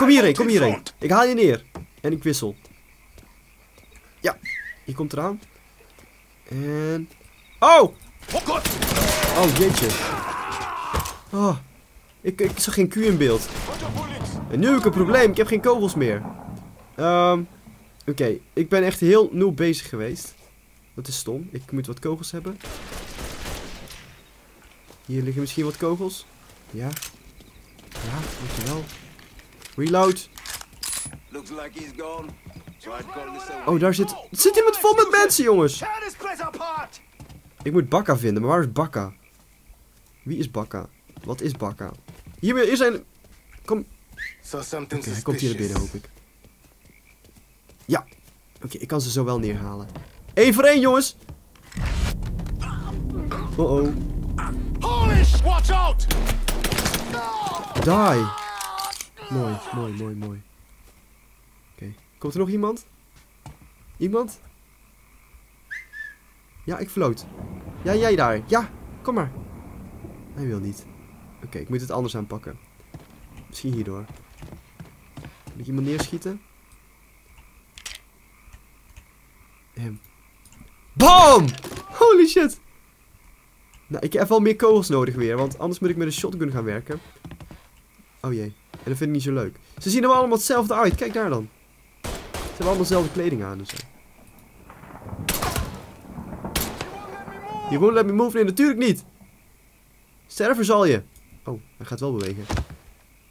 Kom hierheen, kom hierheen. Ik haal je neer. En ik wissel. Ja, je komt eraan. En... Oh! Oh, jeetje. Oh, ik, ik zag geen Q in beeld. En nu heb ik een probleem. Ik heb geen kogels meer. Ehm, Oké, ik ben echt heel nul bezig geweest. Dat is stom. Ik moet wat kogels hebben. Hier liggen misschien wat kogels. Ja. Ja, dankjewel. Reload. Oh, daar zit... Het zit iemand vol met mensen, jongens. Ik moet Bakka vinden, maar waar is Bakka? Wie is Bakka? Wat is Bakka? Hier, hier zijn... Kom... Oké, hij komt hier naar binnen, hoop ik. Ja. Oké, ik kan ze zo wel neerhalen. Eén voor één, jongens. Oh oh. Out! Die. Mooi, mooi, mooi, mooi. Oké, komt er nog iemand? Iemand? Ja, ik floot. Ja, jij daar. Ja, kom maar. Hij wil niet. Oké, ik moet het anders aanpakken. Misschien hierdoor. Kan ik iemand neerschieten? Hem. BAM! Holy shit! Nou, ik heb wel meer kogels nodig weer, want anders moet ik met een shotgun gaan werken. Oh jee. En dat vind ik niet zo leuk. Ze zien er allemaal hetzelfde uit. Kijk daar dan. Ze hebben allemaal dezelfde kleding aan en zo. Je won't let me move? Nee, natuurlijk niet. Sterven zal je. Oh, hij gaat wel bewegen.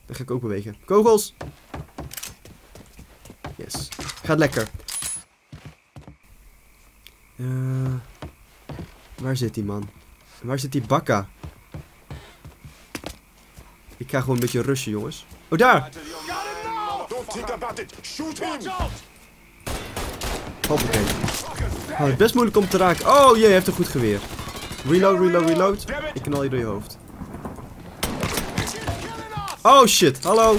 Dan ga ik ook bewegen. Kogels. Yes. Gaat lekker. Eh, waar zit die man? Waar zit die bakka? Ik ga gewoon een beetje rushen, jongens. Oh, daar! Hoppakee. Oh, best moeilijk om te raken. Oh jee, hij heeft een goed geweer. Reload, reload, reload. Ik knal je door je hoofd. Oh shit, hallo.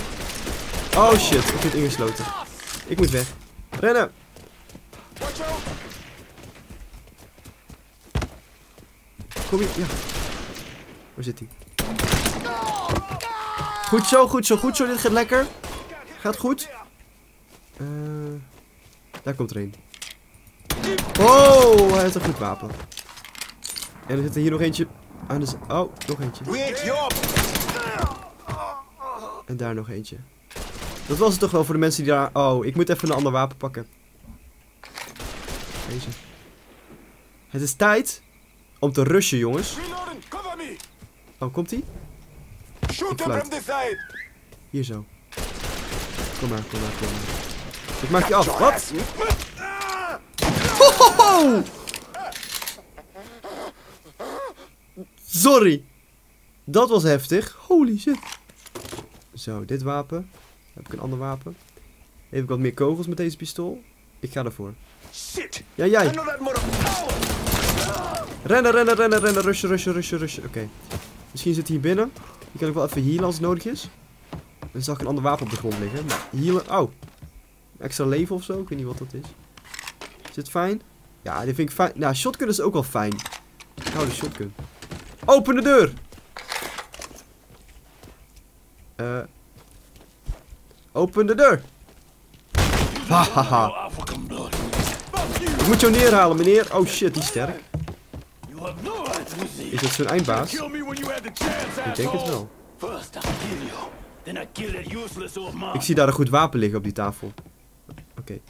Oh shit, ik word ingesloten. Ik moet weg. Rennen. Kom hier, ja. Waar zit hij? Goed zo, goed zo, goed zo. Dit gaat lekker. Gaat goed. Eh, daar komt er een. Oh, hij heeft een goed wapen. En er zit er hier nog eentje aan Oh, nog eentje. En daar nog eentje. Dat was het toch wel voor de mensen die daar... Oh, ik moet even een ander wapen pakken. Deze. Het is tijd om te rushen, jongens. Oh, komt ie? Shoot fluit. from the side! Hier zo. Kom maar, kom maar, kom maar. Ik maak je af. Wat? Hohoho! Sorry. Dat was heftig. Holy shit. Zo, dit wapen. Heb ik een ander wapen. Heb ik wat meer kogels met deze pistool? Ik ga ervoor. Shit! Ja, jij. Mother... Rennen, rennen, rennen, rennen. Rushen, rushen, rushen, rushen. Oké. Misschien zit hij hier binnen. Ik wel even healen als het nodig is. Dan zag ik een ander wapen op de grond liggen. Maar healen... Oh. Extra leven of zo. Ik weet niet wat dat is. Is dit fijn? Ja, dit vind ik fijn. Nou, shotgun is ook wel fijn. Ik hou de shotgun. Open de deur! Eh... open de deur! Hahaha. Ik moet jou neerhalen, meneer. Oh shit, die is sterk. Is dat zijn eindbaas? Ik denk het wel. Ik zie daar een goed wapen liggen op die tafel. Oké.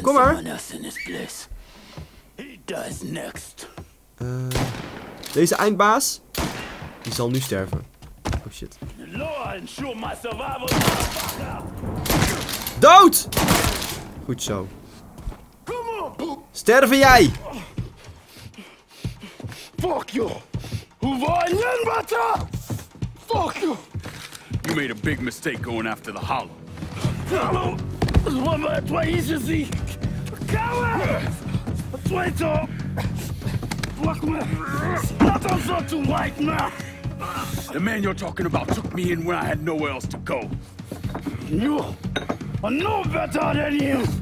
Kom maar. Eh, deze eindbaas. Die zal nu sterven. Oh shit. Dood! Goed zo. Sterven jij! Fuck you. Who violent butter? Fuck you. You made a big mistake going after the Hollow. Hallo, wat bij toi is zie. Coward! Traitor! Fuck me! Laat ons zo to white man! The man you're talking about took me in when I had nowhere else to go. You are no better than him!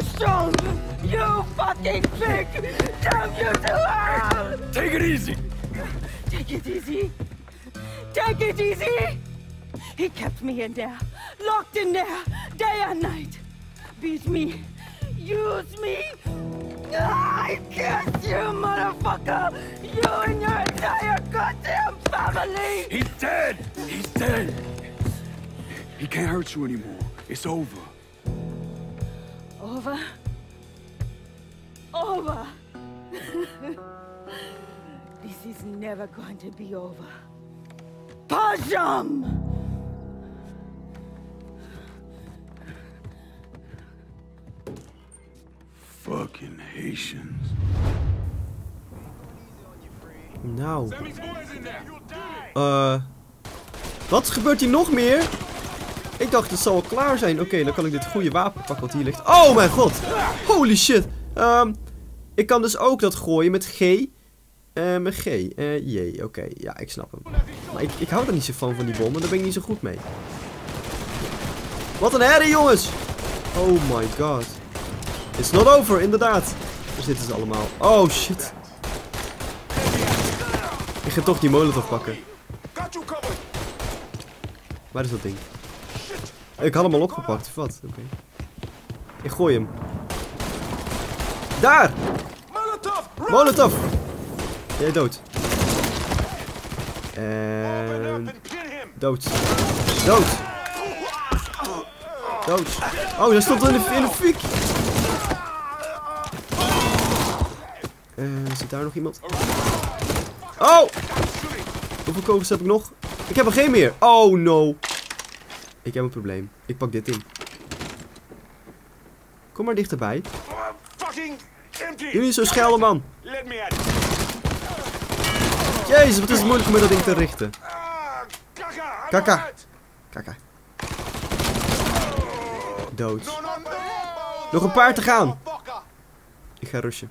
Can't take! You fucking pig! Damn you to hell! Take it easy. Take it easy! Take it easy! He kept me in there, locked in there, day and night. Beat me, use me. I curse you, motherfucker! You and your entire goddamn family! He's dead. He's dead. He can't hurt you anymore. It's over. Over. Over. this is never going to be over. Pajam! Fucking Haitians. Nou. Eh. wat gebeurt hier nog meer? Ik dacht het zal wel klaar zijn. Oké, dan kan ik dit goede wapen pakken wat hier ligt. Oh mijn god. Holy shit. Ehm, ik kan dus ook dat gooien met G. Eh, met G. Eh, J. Oké, ja, ik snap hem. Maar ik, ik hou er niet zo van, van die bommen. Daar ben ik niet zo goed mee. Wat een herrie, jongens. Oh my god. It's not over, inderdaad. Daar zitten ze allemaal. Oh shit. Ik ga toch die molotov pakken. Waar is dat ding? Ik had hem al opgepakt, of wat? Oké. Ik gooi hem. Daar! Molotov. Molotov! Jij dood. En... Dood. Dood. Dood. Oh, hij stond in de, in de fik. Eh, zit daar nog iemand? Oh! Hoeveel kogels heb ik nog? Ik heb er geen meer. Oh no. Ik heb een probleem. Ik pak dit ding. Kom maar dichterbij. Oh, fucking empty. Doe niet zo schelden, man. Let me. Jezus, wat is het moeilijk om dat ding te richten. Ah, Kaka. Kaka. Dood. No, no, no. Nog een paar te gaan. Ik ga rushen.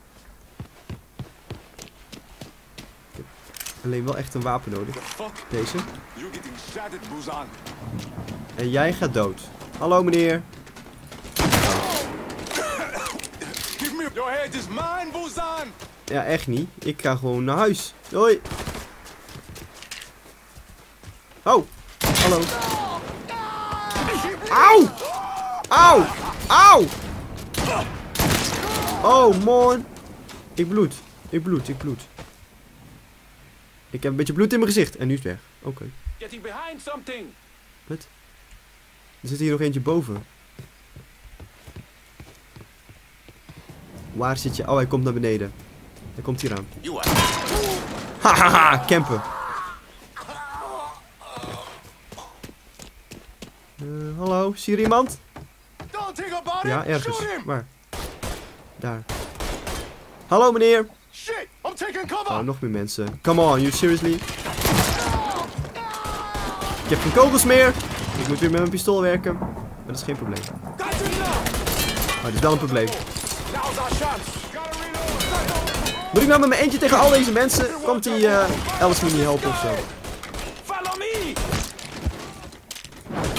Ik heb alleen wel echt een wapen nodig. Deze. En jij gaat dood. Hallo meneer. Ja, echt niet. Ik ga gewoon naar huis. Hoi. Oh. Hallo. Auw. Auw. Auw. Oh, man. Ik bloed. Ik bloed. Ik bloed. Ik heb een beetje bloed in mijn gezicht. En nu is het weg. Oké. Getting behind something. Er zit hier nog eentje boven. Waar zit je? Oh, hij komt naar beneden. Hij komt hier aan. Hahaha, campen. Eh, hallo, zie je iemand? Ja, ergens. Waar? Daar. Hallo meneer. Oh, nog meer mensen. Come on, you seriously? Ik heb geen kogels meer. Ik moet weer met mijn pistool werken. Maar dat is geen probleem. Maar het is wel een probleem. Moet ik nou met mijn eentje tegen al deze mensen? Komt die eh Alice niet helpen of zo?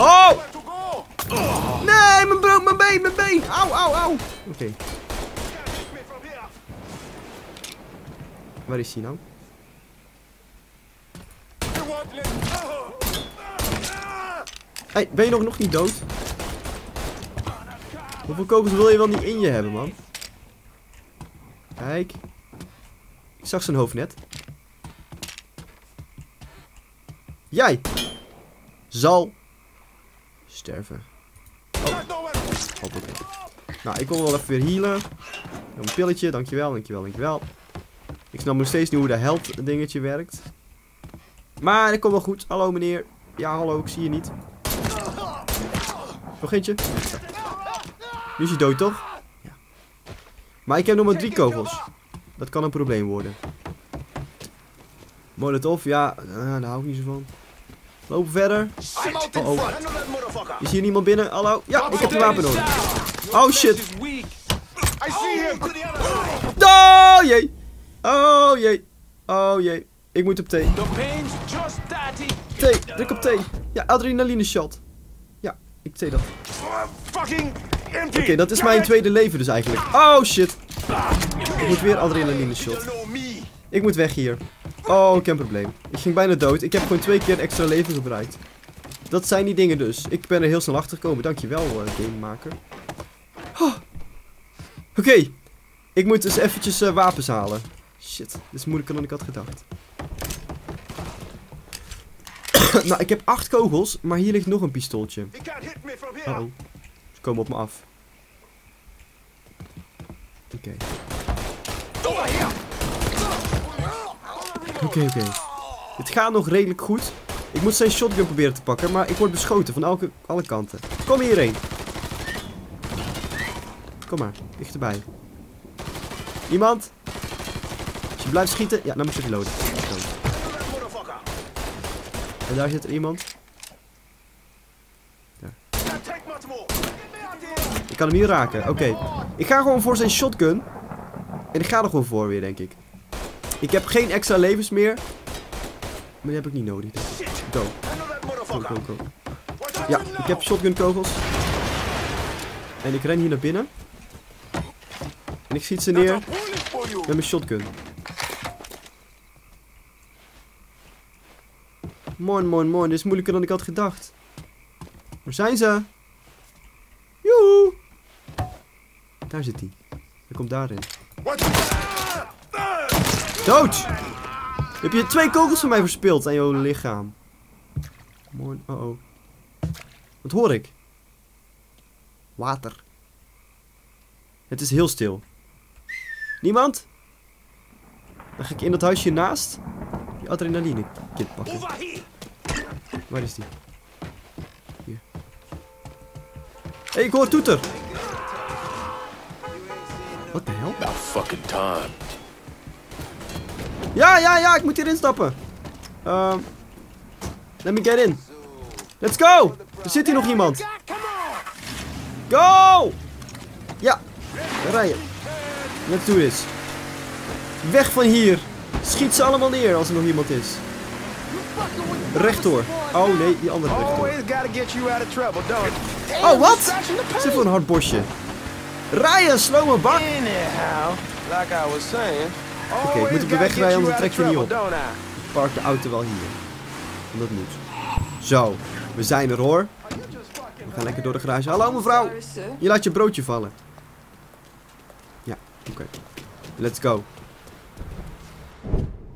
Oh! Nee, mijn brood, mijn been, mijn been. Auw, auw, auw. Oké, here. waar is hij nou? You won't let. Oh. Hey, ben je nog, nog niet dood? Hoeveel kogels wil je wel niet in je hebben, man? Kijk. Ik zag zijn hoofd net. Jij zal sterven. Hoppakee. Nou, ik wil wel even weer healen. Een pilletje, dankjewel, dankjewel, dankjewel. Ik snap nog steeds niet hoe de held dingetje werkt. Maar dat komt wel goed. Hallo meneer. Ja, hallo, ik zie je niet. Eentje? Nu is hij dood, toch? Ja. Maar ik heb nog maar drie kogels. Dat kan een probleem worden. Molotov, ja, eh, daar hou ik niet zo van. Lopen verder. That motherfucker. Is hier niemand binnen? Hallo? Ja, ik heb een wapen nodig. Oh shit. Side. Oh jee. Oh jee. Oh jee. Ik moet op starting. Thee. Druk op thee. Ja, adrenaline shot. Ik thee dat. Fucking Oké, dat is mijn tweede leven dus eigenlijk. Oh shit. Ik moet weer adrenaline shot. Ik moet weg hier. Oh, ik heb een probleem. Ik ging bijna dood. Ik heb gewoon twee keer extra leven gebruikt. Dat zijn die dingen dus. Ik ben er heel snel achter gekomen. Dankjewel, uh, gamemaker. Oh. Oké. Ik moet dus eventjes eh, wapens halen. Shit, dit is moeilijker dan ik had gedacht. nou, ik heb acht kogels, maar hier ligt nog een pistooltje. Uh oh. Ze komen op me af. Oké. Oké, oké. Dit gaat nog redelijk goed. Ik moet zijn shotgun proberen te pakken, maar ik word beschoten van elke, alle kanten. Kom hierheen. Kom maar, dichterbij. Iemand? Als je blijft schieten, ja, dan moet je reloaden. En daar zit er iemand. Ja. Ik kan hem niet raken, oké. Ik ga gewoon voor zijn shotgun. En ik ga er gewoon voor weer, denk ik. Ik heb geen extra levens meer. Maar die heb ik niet nodig. Go. Ja, ik heb shotgun kogels. En ik ren hier naar binnen. En ik schiet ze neer met mijn shotgun. Mooi, mooi, mooi. Dit is moeilijker dan ik had gedacht. Waar zijn ze? Joehoe. Daar zit hij. Hij komt daarin. Dood! Heb je twee kogels van mij verspeeld aan jouw lichaam? Mooi. Oh oh. Wat hoor ik? Water. Het is heel stil. Niemand? Dan ga ik in dat huisje naast die adrenaline kit pakken. Waar is die? Hier. Hey, ik hoor toeter. Wat de hel? About fucking time. Ja, ja, ja, ik moet hierin stappen. Ehm let me get in. Let's go! Er zit hier nog iemand. Go! Ja, rijden. Let's do this. Weg van hier. Schiet ze allemaal neer als er nog iemand is. Rechtdoor. Oh nee, die andere rechtdoor. Oh, wat? Zit voor een hard bosje. Rijden, slow me bak. Oké, ik moet op de weg rijden, anders trek je niet op. Ik park de auto wel hier. Dat moet. Zo, we zijn er hoor. We gaan lekker door de garage. Hallo mevrouw. Je laat je broodje vallen. Ja, oké. Let's go.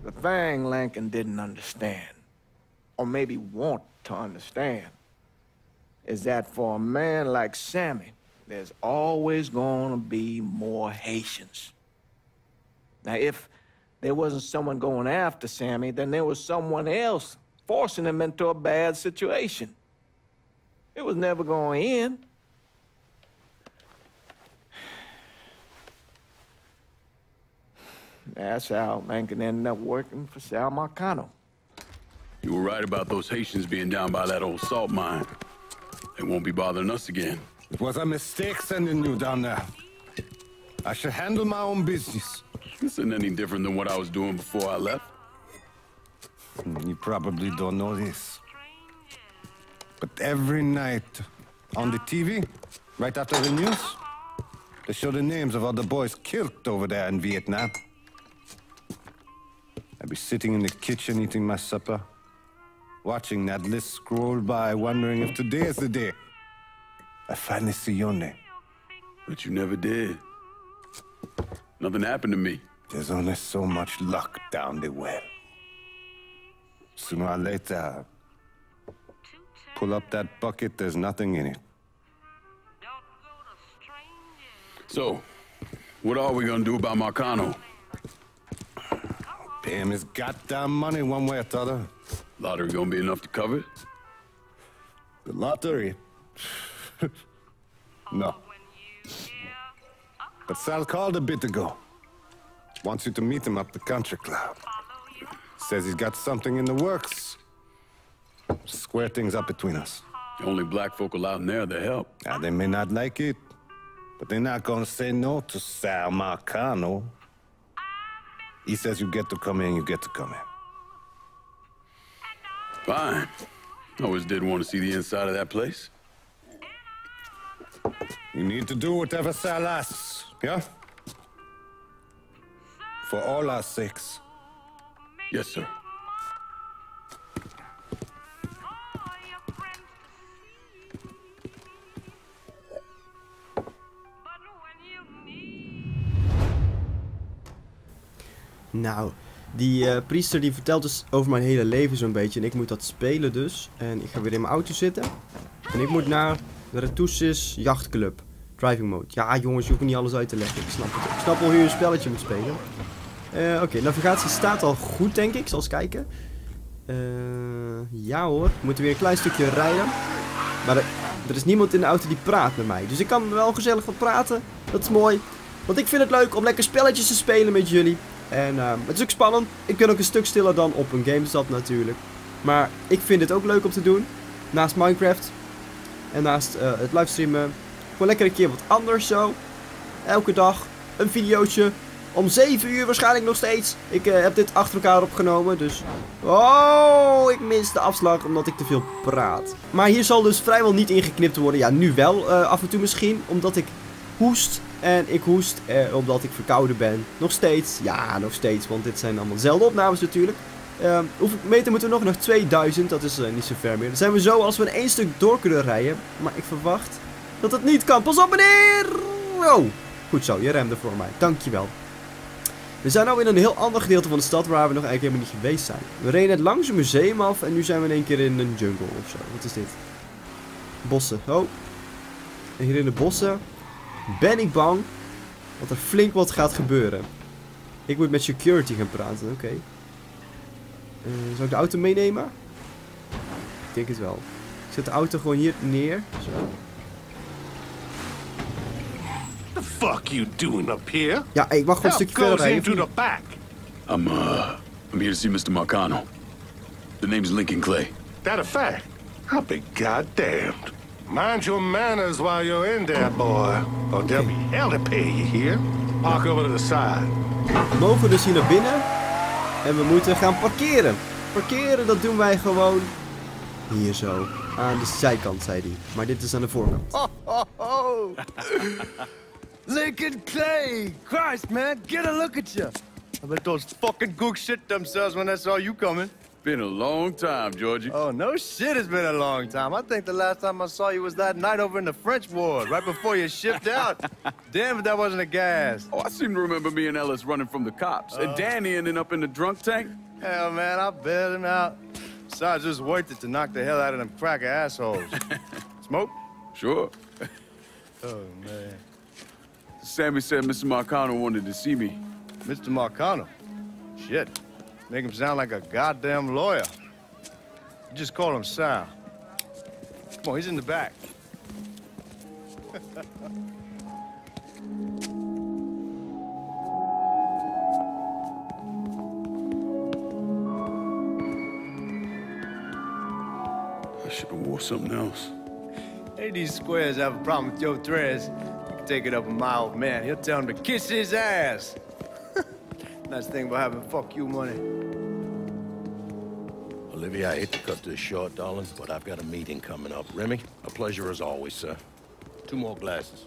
The thing Lincoln didn't understand, or maybe want to understand, is that for a man like Sammy, there's always going to be more Haitians. Now, if there wasn't someone going after Sammy, then there was someone else forcing him into a bad situation. It was never going to end. That's how Lincoln ended up working for Sal Marcano. You were right about those Haitians being down by that old salt mine. They won't be bothering us again. It was a mistake sending you down there. I should handle my own business. This isn't any different than what I was doing before I left. Hmm, you probably don't know this. But every night on the TV, right after the news, they show the names of all the boys killed over there in Vietnam. I'd be sitting in the kitchen eating my supper, watching that list scroll by, wondering if today is the day. I finally see your name. But you never did. Nothing happened to me. There's only so much luck down the well. Sooner or later, pull up that bucket, there's nothing in it. So, what are we gonna do about Marcano? Him his goddamn money one way or the other. Lottery gonna be enough to cover it? The lottery? no. But Sal called a bit ago. Wants you to meet him up the country club. Says he's got something in the works. Square things up between us. The only black folk allowed in there to help. Now, they may not like it, but they're not gonna say no to Sal Marcano. He says you get to come in, you get to come in. Fine. Always did want to see the inside of that place. You need to do whatever Sal asks, yeah? For all our sakes. Yes, sir. Nou, die eh, priester die vertelt dus over mijn hele leven zo'n beetje. En ik moet dat spelen dus. En ik ga weer in mijn auto zitten. En ik moet naar de Retussis Jachtclub. Driving mode. Ja jongens, je hoeft niet alles uit te leggen. Ik snap het. Ik snap wel hoe je een spelletje moet spelen. Eh, Oké, navigatie staat al goed denk ik. Ik zal eens kijken. Eh, ja hoor. We moeten weer een klein stukje rijden. Maar er, er is niemand in de auto die praat met mij. Dus ik kan wel gezellig wat praten. Dat is mooi. Want ik vind het leuk om lekker spelletjes te spelen met jullie. En ehm, het is ook spannend. Ik ben ook een stuk stiller dan op een GameStop natuurlijk. Maar ik vind het ook leuk om te doen. Naast Minecraft. En naast eh, het livestreamen. Gewoon lekker een keer wat anders zo. Elke dag een videootje. Om 7 uur waarschijnlijk nog steeds. Ik eh, heb dit achter elkaar opgenomen. Dus. Oh, ik mis de afslag omdat ik te veel praat. Maar hier zal dus vrijwel niet ingeknipt worden. Ja, nu wel eh, af en toe misschien. Omdat ik hoest. En ik hoest eh, omdat ik verkouden ben. Nog steeds. Ja, nog steeds. Want dit zijn allemaal dezelfde opnames natuurlijk. Ehm, hoeveel meter moeten we nog? Nog 2000. Dat is eh, niet zo ver meer. Dan zijn we zo als we in één stuk door kunnen rijden. Maar ik verwacht dat het niet kan. Pas op meneer! Oh, goed zo. Je remde voor mij. Dankjewel. We zijn nu in een heel ander gedeelte van de stad waar we nog eigenlijk helemaal niet geweest zijn. We reden net langs een museum af en nu zijn we in één keer in een jungle of zo. Wat is dit? Bossen. Oh. En hier in de bossen ben ik bang dat er flink wat gaat gebeuren. Ik moet met security gaan praten, oké. Eh, zou ik de auto meenemen? Ik denk het wel. Ik zet de auto gewoon hier neer. Zo. The fuck you doing up here? Ja, ik mag gewoon een Help stukje verder rijden. into the back. I'm, uh, I'm here to see Mr. Marcano. The name's Lincoln Clay. That a fact? I'll be goddamned. Mind your manners while you're in there, boy. Or there'll be hell to pay you here. Park over to the side. We mogen dus hier naar binnen. En we moeten gaan parkeren. Parkeren, dat doen wij gewoon hier zo. Aan de zijkant, zei hij. Maar dit is aan de voorkant. Oh, Lincoln Clay! Christ, man, get a look at you. I bet those fucking gooks shit themselves when they saw you coming. Been a long time, Georgie. Oh, no shit, it's been a long time. I think the last time I saw you was that night over in the French ward, right before you shipped out. Damn if that wasn't a gas. Oh, I seem to remember me and Ellis running from the cops. and uh. Danny ending up in the drunk tank. Hell, man, I bailed him out. Besides, it was worth it to knock the hell out of them cracker assholes. Smoke? Sure. Oh, man. Sammy said Mr. Marcano wanted to see me. Mr. Marcano. Shit. Make him sound like a goddamn lawyer. You Just call him Sal. Come on, he's in the back. I should have wore something else. Hey, these squares have a problem with your threads. You can take it up with my old man. He'll tell him to kiss his ass. Nice thing about having fuck you money. Olivia, I hate to cut this short, darling, but I've got a meeting coming up. Remy, a pleasure as always, sir. Two more glasses.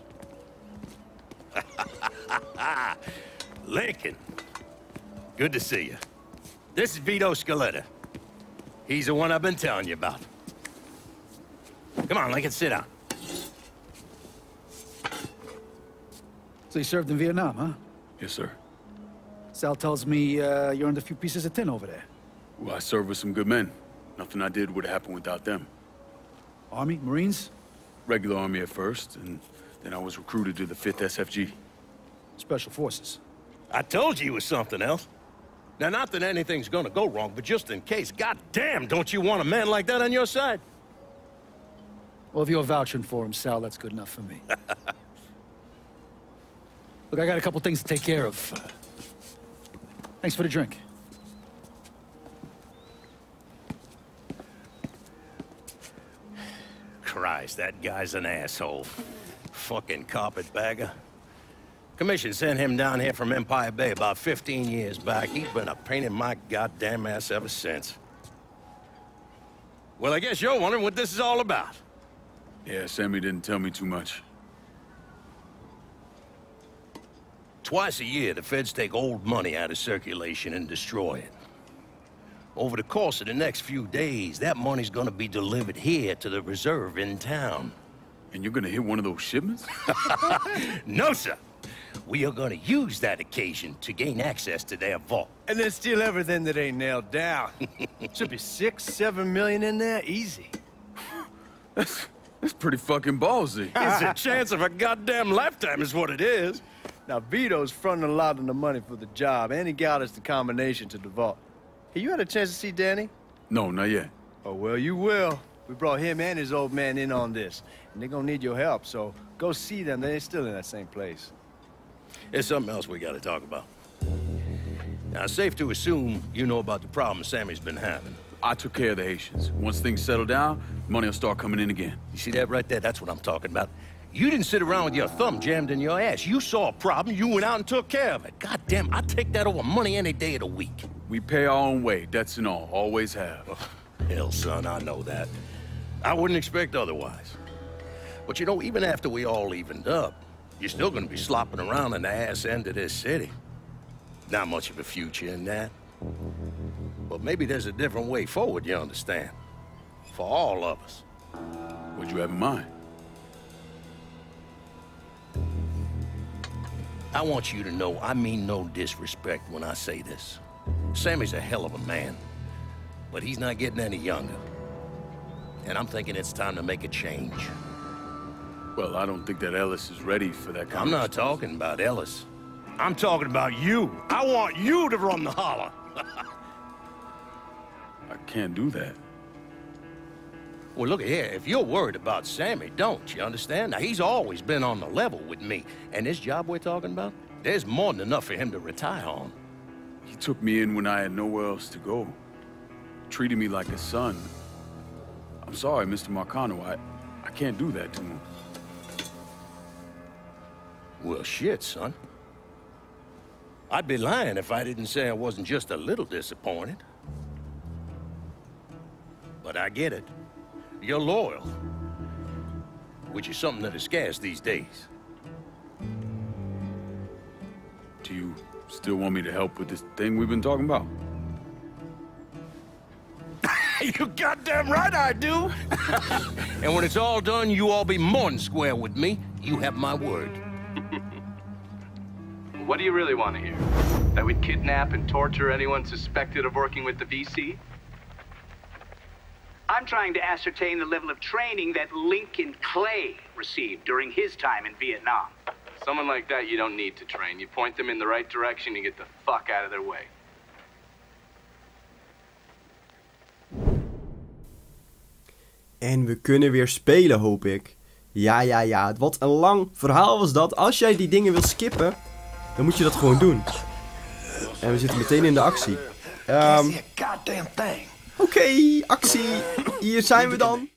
Lincoln. Good to see you. This is Vito Scaletta. He's the one I've been telling you about. Come on, Lincoln, sit down. So you served in Vietnam, huh? Yes, sir. Sal tells me uh, you earned a few pieces of tin over there. Well, I served with some good men. Nothing I did would have happened without them. Army, Marines, Regular Army at first, and then I was recruited to the 5th SFG. Special Forces. I told you it was something else. Now, not that anything's gonna go wrong, but just in case, goddamn, don't you want a man like that on your side? Well, if you're vouching for him, Sal, that's good enough for me. Look, I got a couple things to take care of. Thanks for the drink. Christ, that guy's an asshole. Fucking carpetbagger. Commission sent him down here from Empire Bay about 15 years back. He's been a pain in my goddamn ass ever since. Well, I guess you're wondering what this is all about. Yeah, Sammy didn't tell me too much. Twice a year, the feds take old money out of circulation and destroy it. Over the course of the next few days, that money's gonna be delivered here to the reserve in town. And you're gonna hit one of those shipments? no, sir. We are gonna use that occasion to gain access to their vault. And then steal everything that ain't nailed down. Should be six, seven million in there, easy. That's, that's pretty fucking ballsy. It's a chance of a goddamn lifetime is what it is. Now, Vito's fronting a lot of the money for the job, and he got us the combination to the vault. Hey, you had a chance to see Danny? No, not yet. Oh, well, you will. We brought him and his old man in on this, and they're gonna need your help, so go see them. They're still in that same place. There's something else we gotta talk about. Now, it's safe to assume you know about the problem Sammy's been having. I took care of the Haitians. Once things settle down, money will start coming in again. You see that right there? That's what I'm talking about. You didn't sit around with your thumb jammed in your ass. You saw a problem, you went out and took care of it. God damn, I'd take that over money any day of the week. We pay our own way, debts and all. Always have. Hell, son, I know that. I wouldn't expect otherwise. But you know, even after we all evened up, you're still gonna be slopping around in the ass end of this city. Not much of a future in that. But maybe there's a different way forward, you understand? For all of us. What'd you have in mind? I want you to know I mean no disrespect when I say this. Sammy's a hell of a man, but he's not getting any younger. And I'm thinking it's time to make a change. Well, I don't think that Ellis is ready for that kind I'm not talking about Ellis. I'm talking about you. I want you to run the holler. I can't do that. Well, look here, if you're worried about Sammy, don't, you understand? Now, he's always been on the level with me. And this job we're talking about, there's more than enough for him to retire on. He took me in when I had nowhere else to go. Treated me like a son. I'm sorry, Mr. Marcano. I, I can't do that to him. Well, shit, son. I'd be lying if I didn't say I wasn't just a little disappointed. But I get it. You're loyal. Which is something that is scarce these days. Do you still want me to help with this thing we've been talking about? you goddamn right I do! and when it's all done, you all be more than square with me. You have my word. What do you really want to hear? That we'd kidnap and torture anyone suspected of working with the VC? I'm trying to ascertain the level of training that Lincoln Clay received during his time in Vietnam. Someone like that you don't need to train. You point them in the right direction and get the fuck out of their way. En we kunnen weer spelen, hoop ik. Ja, ja, ja. Wat een lang verhaal was dat. Als jij die dingen wil skippen, dan moet je dat gewoon doen. En we zitten meteen in de actie. Um, Oké, actie. Hier zijn we dan.